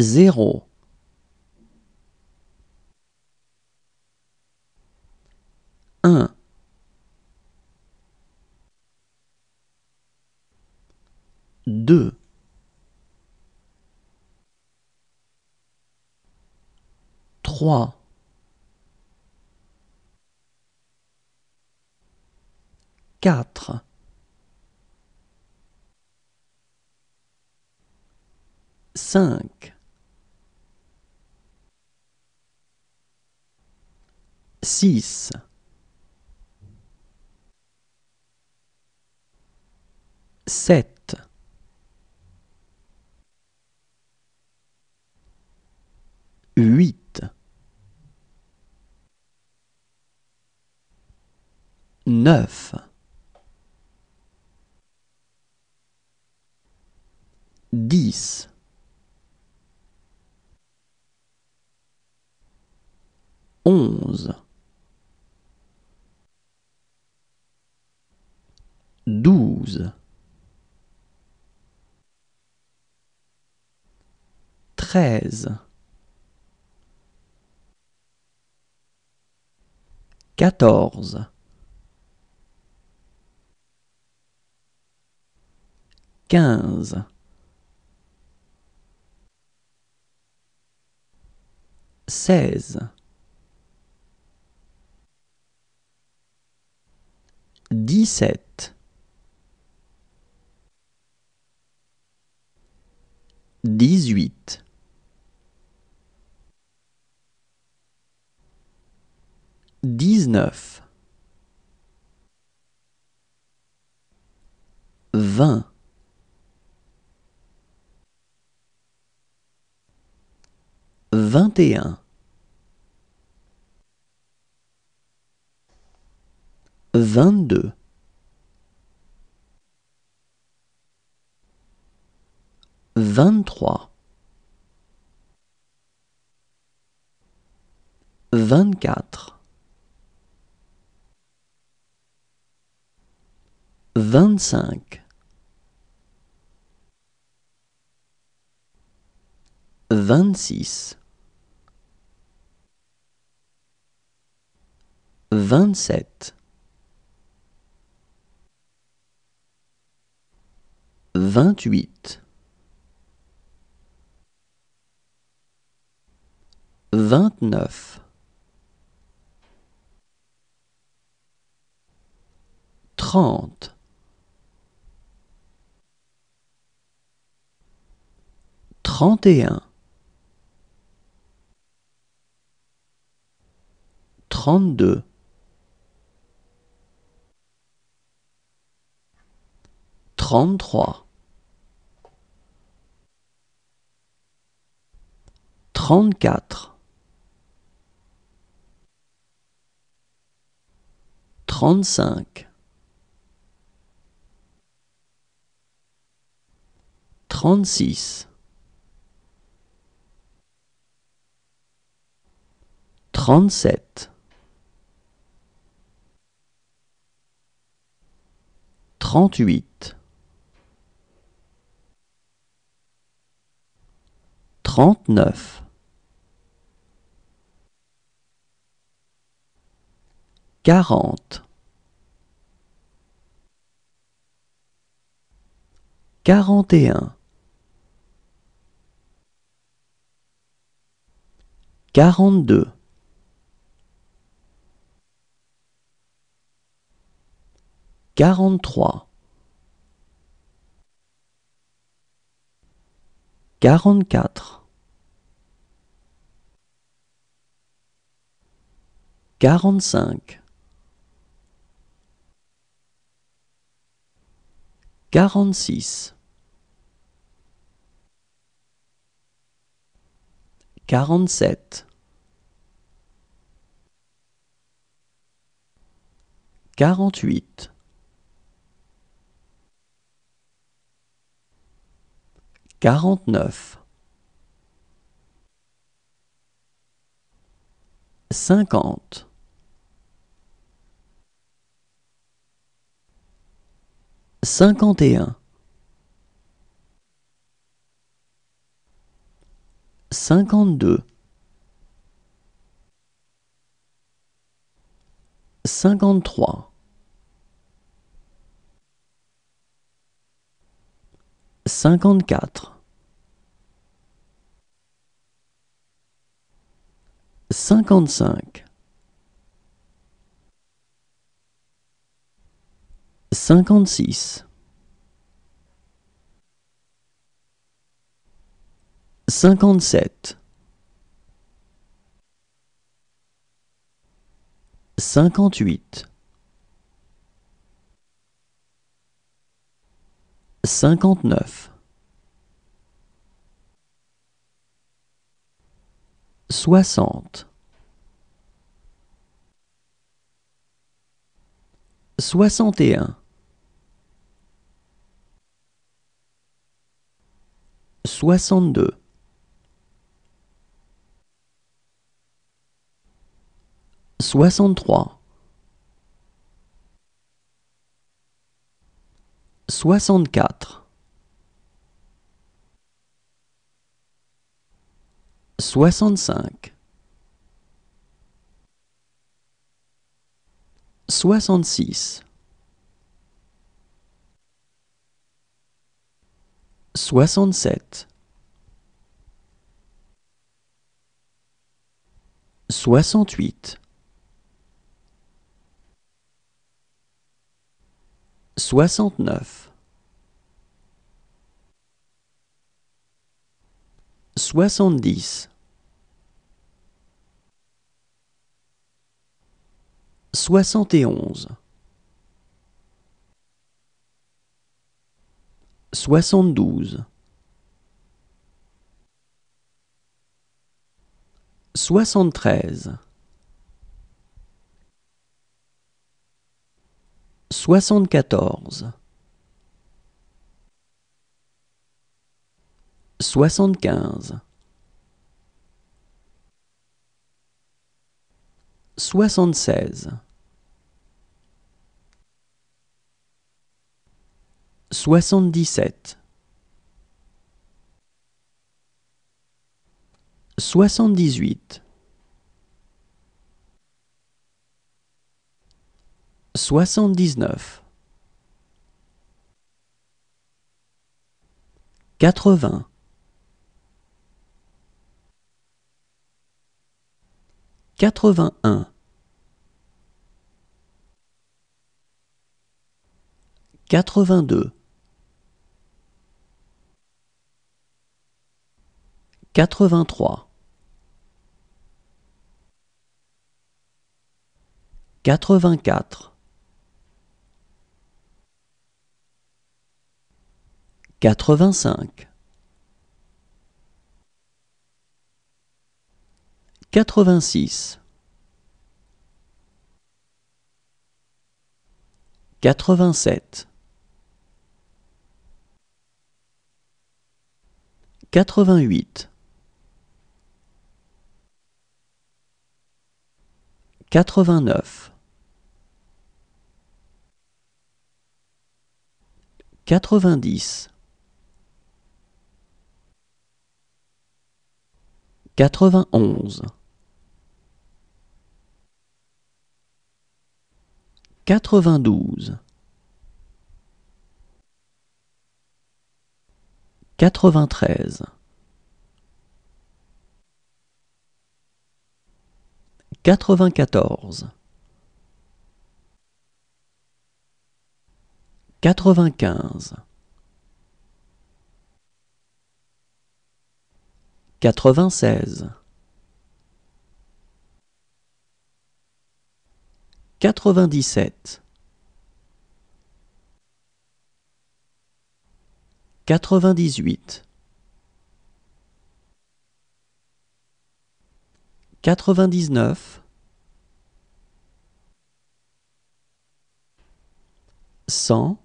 zéro. Un. Deux. Trois. Quatre. Cinq. Six. Sept. Huit. Neuf. Dix. Onze. Douze. Treize. Quatorze. Quinze. Seize. Dix-sept. Dix-huit. Dix-neuf. Vingt. Vingt et un. Vingt-deux. Vingt-trois. Vingt-quatre. Vingt-cinq. Vingt-six. Vingt-sept. Vingt-huit. Vingt-neuf. Trente. Trente et un. Trente-deux. Trente-trois. Trente-quatre. Trente-cinq. Trente-six. Trente-sept. Trente-huit. Trente-neuf. Quarante. Quarante et un. Quarante-deux. Quarante-trois. Quarante-quatre. Quarante-cinq. Quarante-six. Quarante-sept. Quarante-huit. Quarante-neuf. Cinquante. Cinquante et un. cinquante-deux, cinquante-trois, cinquante-quatre, cinquante-cinq, cinquante-six, cinquante-sept, cinquante-huit, cinquante-neuf, soixante, soixante et un, soixante-deux, soixante-trois, soixante-quatre, soixante-cinq, soixante-six, soixante-sept, soixante-huit, soixante-neuf, soixante-dix, soixante et onze, soixante-douze, soixante-treize, soixante-quatorze, soixante-quinze, soixante-seize, soixante-dix-sept, soixante-dix-huit, soixante-dix-neuf, quatre-vingts, quatre-vingt-un, quatre-vingt-deux, quatre-vingt-trois, quatre-vingt-quatre, quatre-vingt-cinq, quatre-vingt-six, quatre-vingt-sept, quatre-vingt-huit, quatre-vingt-neuf, quatre-vingt-dix, quatre-vingt-onze, quatre-vingt-douze, quatre-vingt-treize, quatre-vingt-quatorze, quatre-vingt-quinze, quatre-vingt-seize, quatre-vingt-dix-sept, quatre-vingt-dix-huit, quatre-vingt-dix-neuf, cent,